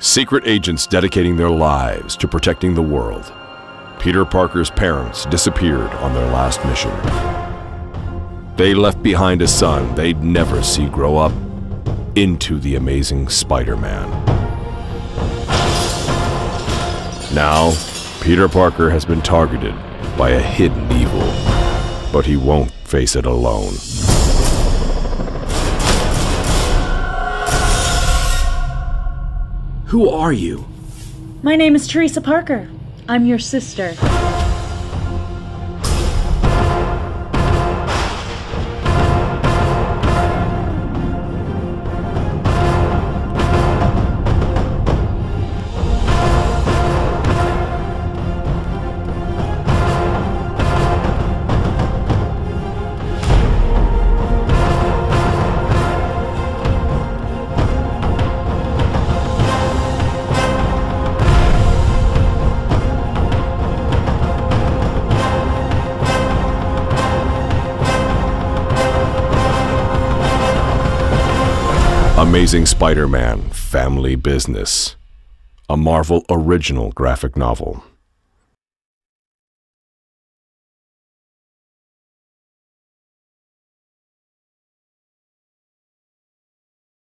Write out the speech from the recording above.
Secret agents dedicating their lives to protecting the world. Peter Parker's parents disappeared on their last mission. They left behind a son they'd never see grow up into the amazing Spider-Man. Now, Peter Parker has been targeted by a hidden evil, but he won't face it alone. Who are you? My name is Teresa Parker. I'm your sister. Amazing Spider-Man Family Business. A Marvel original graphic novel.